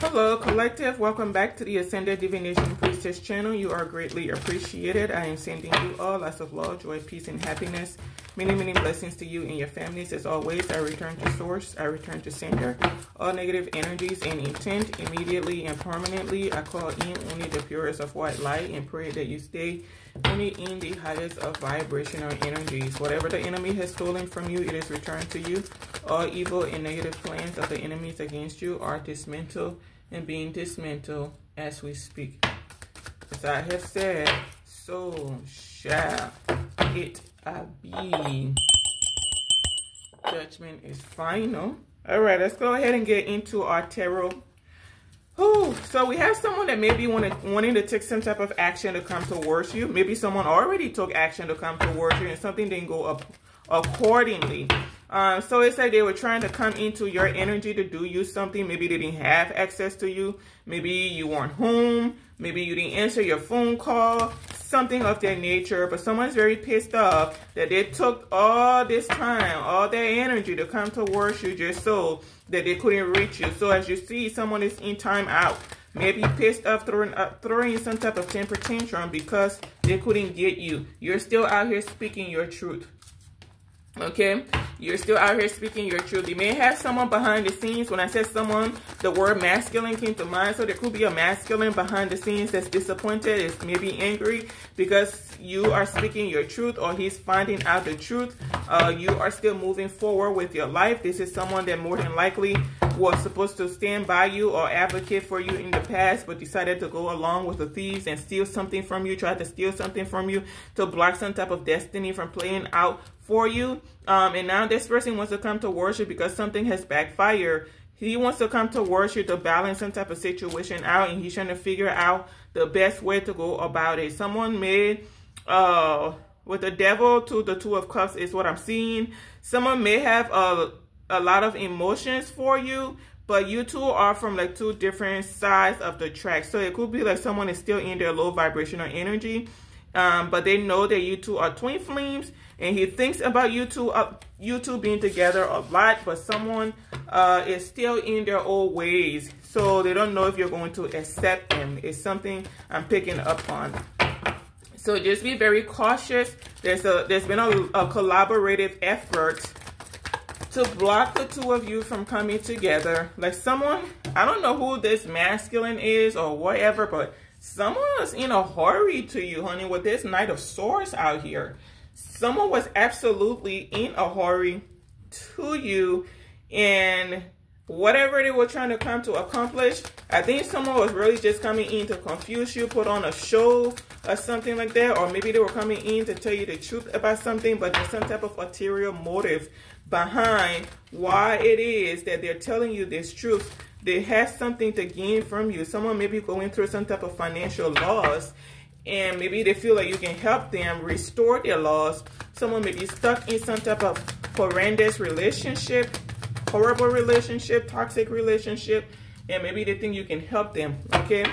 Hello, Collective. Welcome back to the Ascended Divination Priestess channel. You are greatly appreciated. I am sending you all lots of love, joy, peace, and happiness. Many, many blessings to you and your families. As always, I return to source. I return to sender. All negative energies and intent immediately and permanently. I call in only the purest of white light and pray that you stay only in the highest of vibrational energies. Whatever the enemy has stolen from you, it is returned to you. All evil and negative plans of the enemies against you are dismantled and being dismantled as we speak. As I have said, so shall it uh, be. Judgment is final. All right, let's go ahead and get into our tarot. Ooh, so we have someone that maybe wanted, wanting to take some type of action to come towards you. Maybe someone already took action to come towards you and something didn't go up accordingly. Um, so it's like they were trying to come into your energy to do you something. Maybe they didn't have access to you. Maybe you weren't home. Maybe you didn't answer your phone call. Something of that nature. But someone's very pissed off that they took all this time, all their energy to come towards you just so that they couldn't reach you. So as you see, someone is in time out. Maybe pissed off, throwing, uh, throwing some type of temper tantrum because they couldn't get you. You're still out here speaking your truth okay? You're still out here speaking your truth. You may have someone behind the scenes. When i said someone the word masculine came to mind so there could be a masculine behind the scenes that's disappointed is maybe angry because you are speaking your truth or he's finding out the truth. Uh, you are still moving forward with your life. This is someone that more than likely was supposed to stand by you or advocate for you in the past but decided to go along with the thieves and steal something from you tried to steal something from you to block some type of destiny from playing out for you. Um, and now this person wants to come to worship because something has backfired. He wants to come to worship to balance some type of situation out and he's trying to figure out the best way to go about it. Someone made, uh, with the devil to the two of cups is what I'm seeing. Someone may have a, a lot of emotions for you, but you two are from like two different sides of the track. So it could be like someone is still in their low vibrational energy, um, but they know that you two are twin flames and he thinks about you two, uh, you two being together a lot, but someone uh, is still in their old ways. So they don't know if you're going to accept them It's something I'm picking up on. So just be very cautious. There's a there's been a, a collaborative effort to block the two of you from coming together. Like someone, I don't know who this masculine is or whatever, but someone was in a hurry to you, honey, with this Knight of Swords out here someone was absolutely in a hurry to you and whatever they were trying to come to accomplish, I think someone was really just coming in to confuse you, put on a show or something like that, or maybe they were coming in to tell you the truth about something, but there's some type of ulterior motive behind why it is that they're telling you this truth. They have something to gain from you. Someone may be going through some type of financial loss and maybe they feel like you can help them restore their loss. Someone may be stuck in some type of horrendous relationship, horrible relationship, toxic relationship, and maybe they think you can help them, okay?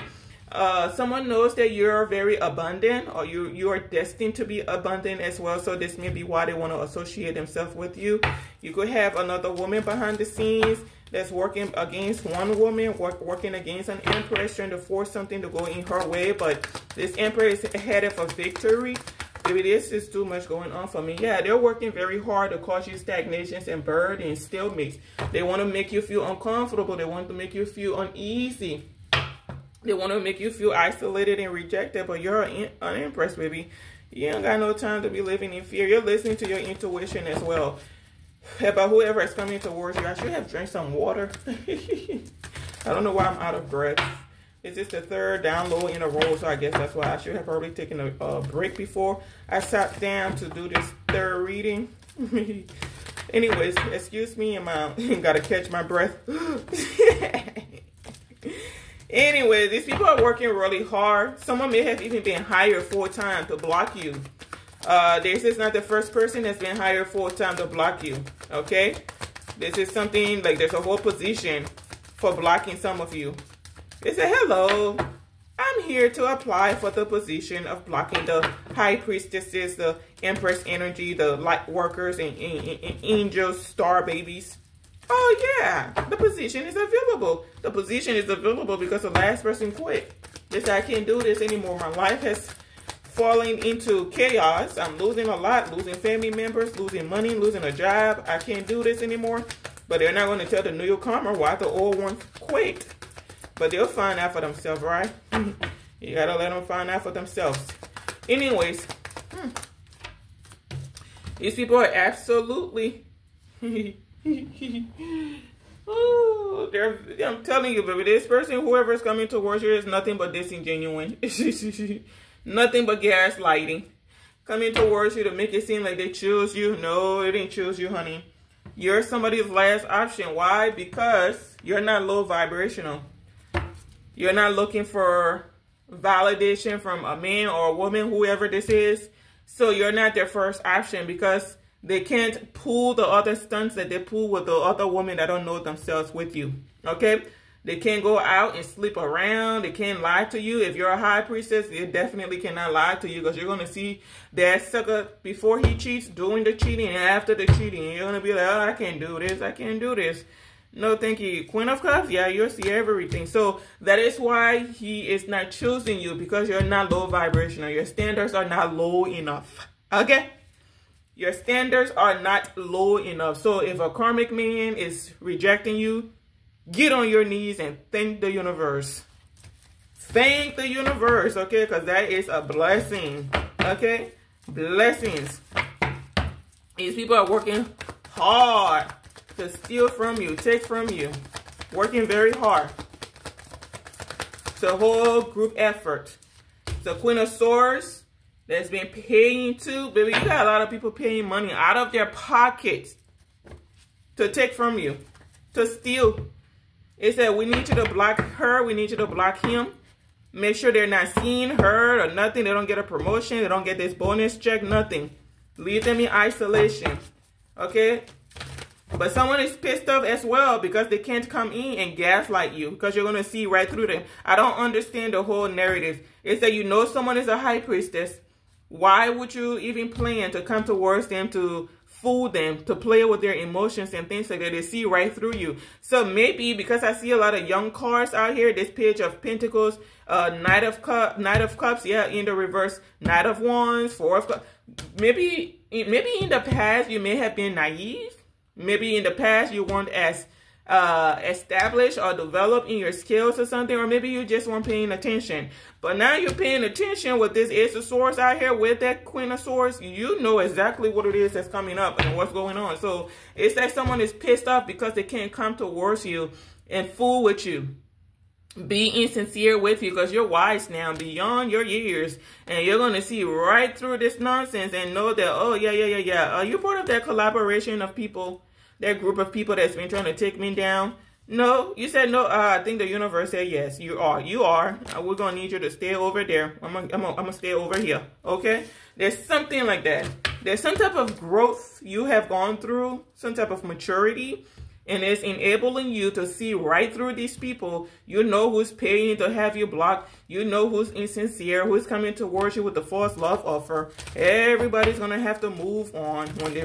Uh, someone knows that you're very abundant or you, you are destined to be abundant as well. So this may be why they want to associate themselves with you. You could have another woman behind the scenes that's working against one woman, work, working against an empress, trying to force something to go in her way. But this empress is headed for victory. Maybe this is too much going on for me. Yeah, they're working very hard to cause you stagnations and burden stalemates. They want to make you feel uncomfortable. They want to make you feel uneasy. They want to make you feel isolated and rejected, but you're unimpressed, baby. You ain't got no time to be living in fear. You're listening to your intuition as well about whoever is coming towards you. I should have drank some water. I don't know why I'm out of breath. It's this the third download in a row, so I guess that's why I should have probably taken a, a break before I sat down to do this third reading. Anyways, excuse me, I'm out. Gotta catch my breath. anyway, these people are working really hard. Someone may have even been hired full time to block you. Uh, this is not the first person that's been hired full time to block you. Okay? This is something like there's a whole position for blocking some of you. They say, hello. I'm here to apply for the position of blocking the high priestesses, the empress energy, the light workers, and, and, and angels, star babies. Oh yeah, the position is available. The position is available because the last person quit. They said, I can't do this anymore. My life has fallen into chaos. I'm losing a lot, losing family members, losing money, losing a job. I can't do this anymore. But they're not going to tell the newcomer why the old one quit. But they'll find out for themselves, right? you got to let them find out for themselves. Anyways, hmm. these people are absolutely... Ooh, I'm telling you, baby, this person, whoever is coming towards you, is nothing but disingenuine. nothing but gaslighting. Coming towards you to make it seem like they choose you. No, they didn't choose you, honey. You're somebody's last option. Why? Because you're not low vibrational. You're not looking for validation from a man or a woman, whoever this is. So you're not their first option because they can't pull the other stunts that they pull with the other women that don't know themselves with you. Okay? They can't go out and sleep around. They can't lie to you. If you're a high priestess, they definitely cannot lie to you because you're going to see that sucker before he cheats, doing the cheating, and after the cheating. You're going to be like, oh, I can't do this. I can't do this. No, thank you. Queen of Cups, yeah, you'll see everything. So that is why he is not choosing you because you're not low vibrational. Your standards are not low enough. Okay? Your standards are not low enough. So if a karmic man is rejecting you, get on your knees and thank the universe. Thank the universe, okay? Because that is a blessing, okay? Blessings. These people are working hard to steal from you, take from you. Working very hard. It's a whole group effort. The Queen of Swords that's been paying too. Baby, you got a lot of people paying money out of their pockets to take from you, to steal. It said, we need you to block her. We need you to block him. Make sure they're not seeing her or nothing. They don't get a promotion. They don't get this bonus check, nothing. Leave them in isolation. Okay? But someone is pissed off as well because they can't come in and gaslight you because you're going to see right through them. I don't understand the whole narrative. It's that you know someone is a high priestess why would you even plan to come towards them to fool them, to play with their emotions and things like that? They see right through you. So maybe because I see a lot of young cards out here, this page of Pentacles, uh, Knight of Cup, Knight of Cups, yeah, in the reverse, Knight of Wands, Four of Cups. Maybe, maybe in the past you may have been naive. Maybe in the past you weren't as uh, establish or developed in your skills or something, or maybe you just weren't paying attention. But now you're paying attention with this Ace of Swords out here with that Queen of Swords. You know exactly what it is that's coming up and what's going on. So it's that someone is pissed off because they can't come towards you and fool with you be insincere with you because you're wise now beyond your years and you're going to see right through this nonsense and know that oh yeah yeah yeah yeah are you part of that collaboration of people that group of people that's been trying to take me down? No, you said no. Uh, I think the universe said yes. You are. You are. Uh, we're gonna need you to stay over there. I'm gonna, I'm gonna, I'm gonna stay over here. Okay. There's something like that. There's some type of growth you have gone through, some type of maturity, and it's enabling you to see right through these people. You know who's paying to have you blocked. You know who's insincere, who's coming towards you with the false love offer. Everybody's gonna have to move on when they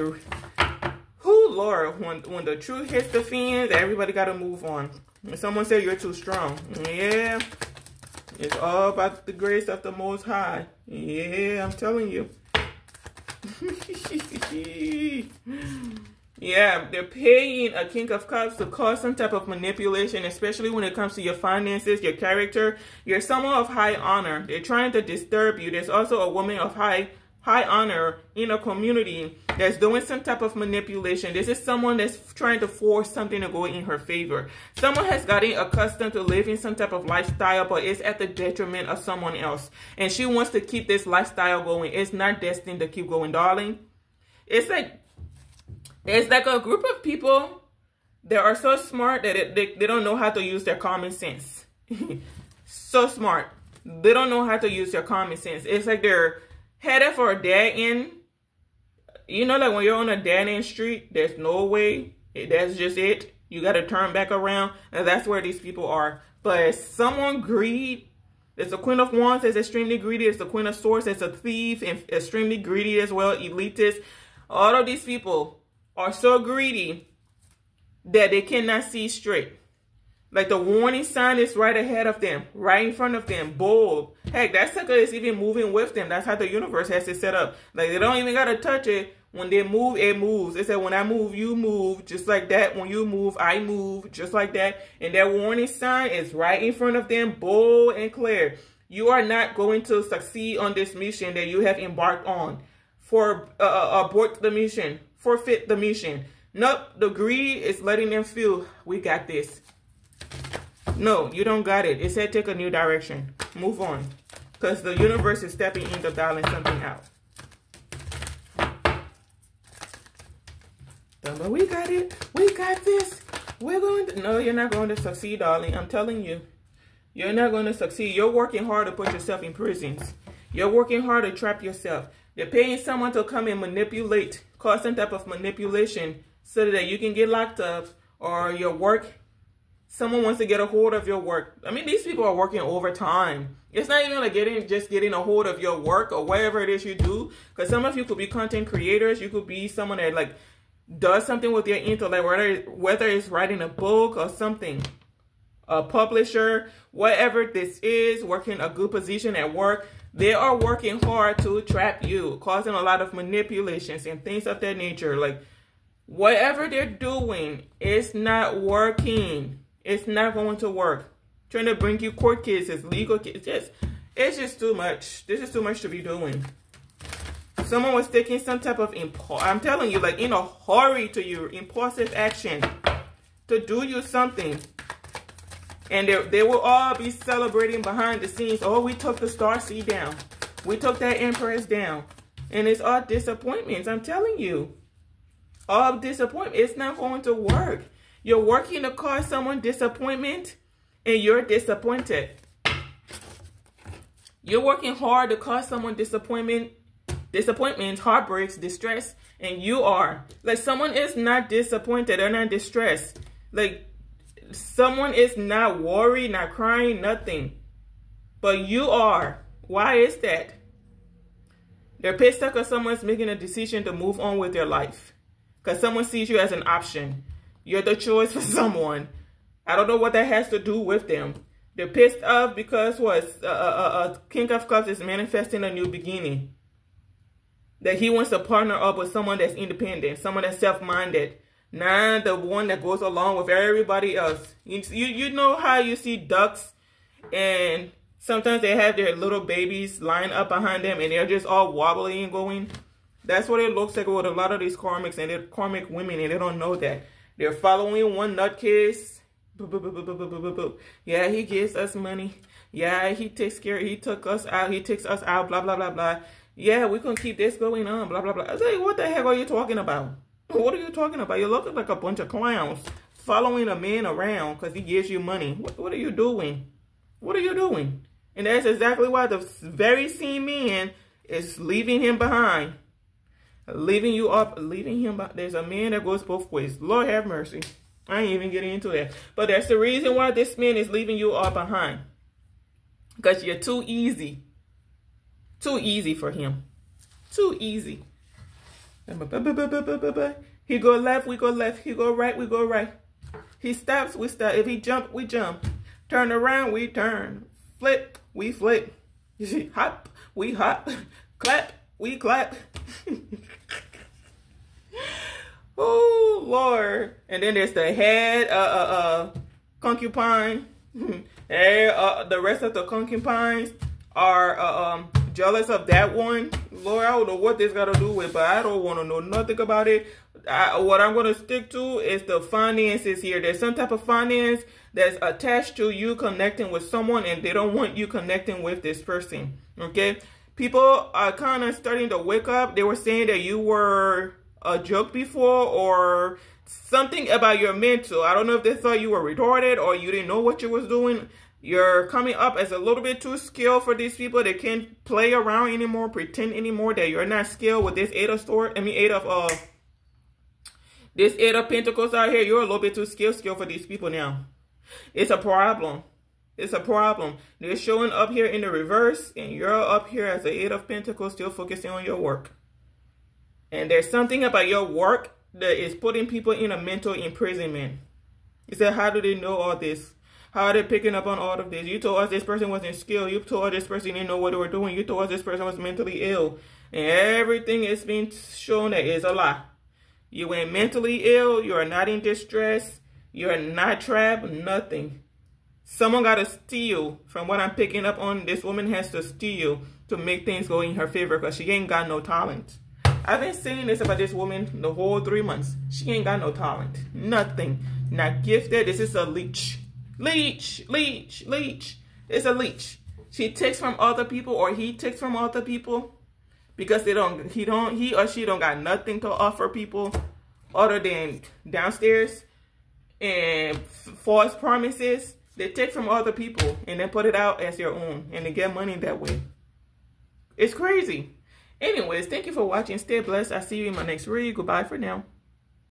Lord, when when the truth hits the fans, everybody got to move on. When someone say you're too strong, yeah, it's all about the grace of the Most High. Yeah, I'm telling you. yeah, they're paying a King of Cups to cause some type of manipulation, especially when it comes to your finances, your character. You're someone of high honor. They're trying to disturb you. There's also a woman of high high honor in a community that's doing some type of manipulation. This is someone that's trying to force something to go in her favor. Someone has gotten accustomed to living some type of lifestyle, but it's at the detriment of someone else. And she wants to keep this lifestyle going. It's not destined to keep going, darling. It's like, it's like a group of people that are so smart that it, they, they don't know how to use their common sense. so smart. They don't know how to use their common sense. It's like they're headed for a dead end. You know, like when you're on a dead end street, there's no way. That's just it. You got to turn back around. And that's where these people are. But someone greed. It's a Queen of Wands that's extremely greedy. It's the Queen of Swords that's a thief and extremely greedy as well. Elitist. All of these people are so greedy that they cannot see straight. Like the warning sign is right ahead of them, right in front of them, bold. Heck, that sucker is even moving with them. That's how the universe has it set up. Like they don't even gotta touch it. When they move, it moves. It said, when I move, you move. Just like that. When you move, I move. Just like that. And that warning sign is right in front of them, bold and clear. You are not going to succeed on this mission that you have embarked on. For uh, uh abort the mission. Forfeit the mission. Nope. The greed is letting them feel, we got this. No, you don't got it. It said take a new direction. Move on. Because the universe is stepping into dialing something out. But we got it. We got this. We're going to... No, you're not going to succeed, darling. I'm telling you. You're not going to succeed. You're working hard to put yourself in prisons. You're working hard to trap yourself. You're paying someone to come and manipulate, cause some type of manipulation so that you can get locked up or your work, someone wants to get a hold of your work. I mean, these people are working overtime. It's not even like getting just getting a hold of your work or whatever it is you do. Because some of you could be content creators. You could be someone that like does something with your intellect, whether whether it's writing a book or something, a publisher, whatever this is, working a good position at work, they are working hard to trap you, causing a lot of manipulations and things of that nature. Like whatever they're doing, it's not working. It's not going to work. Trying to bring you court cases, legal cases, just it's just too much. This is too much to be doing. Someone was taking some type of impulse i'm telling you like in a hurry to you impulsive action to do you something. And they, they will all be celebrating behind the scenes. Oh we took the star seed down. We took that empress down. And it's all disappointments i'm telling you. All disappointment it's not going to work you're working to cause someone disappointment and you're disappointed you're working hard to cause someone disappointment disappointments, heartbreaks, distress, and you are. Like someone is not disappointed or not distressed. Like someone is not worried, not crying, nothing. But you are. Why is that? They're pissed off because someone's making a decision to move on with their life. Because someone sees you as an option. You're the choice for someone. I don't know what that has to do with them. They're pissed off because what? A, a, a King of Cups is manifesting a new beginning that he wants to partner up with someone that's independent, someone that's self-minded, not the one that goes along with everybody else. You, you, you know how you see ducks and sometimes they have their little babies lying up behind them and they're just all wobbly and going. That's what it looks like with a lot of these karmics and they're karmic women and they don't know that. They're following one nutcase. Yeah, he gives us money. Yeah, he takes care. He took us out. He takes us out. Blah, blah, blah, blah yeah, we're going to keep this going on, blah, blah, blah. I say, what the heck are you talking about? What are you talking about? You're looking like a bunch of clowns following a man around because he gives you money. What, what are you doing? What are you doing? And that's exactly why the very same man is leaving him behind. Leaving you up, leaving him. There's a man that goes both ways. Lord have mercy. I ain't even getting into that. But that's the reason why this man is leaving you all behind. Because you're too easy. Too easy for him. Too easy. He go left, we go left. He go right, we go right. He stops, we stop. If he jump, we jump. Turn around, we turn. Flip, we flip. You see, hop, we hop. clap, we clap. oh, Lord. And then there's the head, uh, uh, uh, concubine. hey, uh, the rest of the concubines are, uh, um, jealous of that one, Lord, I don't know what this got to do with, but I don't want to know nothing about it. I, what I'm going to stick to is the finances here. There's some type of finance that's attached to you connecting with someone and they don't want you connecting with this person. Okay. People are kind of starting to wake up. They were saying that you were a joke before or something about your mental. I don't know if they thought you were retarded or you didn't know what you was doing. You're coming up as a little bit too skilled for these people. They can't play around anymore, pretend anymore that you're not skilled with this eight of sword. I mean, eight of uh, this eight of pentacles out here. You're a little bit too skilled, skilled for these people now. It's a problem. It's a problem. They're showing up here in the reverse, and you're up here as the eight of pentacles, still focusing on your work. And there's something about your work that is putting people in a mental imprisonment. You said, how do they know all this? How are they picking up on all of this? You told us this person wasn't skilled. You told us this person didn't know what they were doing. You told us this person was mentally ill. And everything is being shown that is a lie. You went mentally ill. You are not in distress. You are not trapped. Nothing. Someone got to steal. From what I'm picking up on, this woman has to steal to make things go in her favor because she ain't got no talent. I've been saying this about this woman the whole three months. She ain't got no talent. Nothing. Not gifted. This is a leech. Leech, leech, leech. It's a leech. She takes from other people or he takes from other people because they don't he don't he or she don't got nothing to offer people other than downstairs and false promises. They take from other people and then put it out as your own and they get money that way. It's crazy. Anyways, thank you for watching. Stay blessed. I'll see you in my next read. Goodbye for now.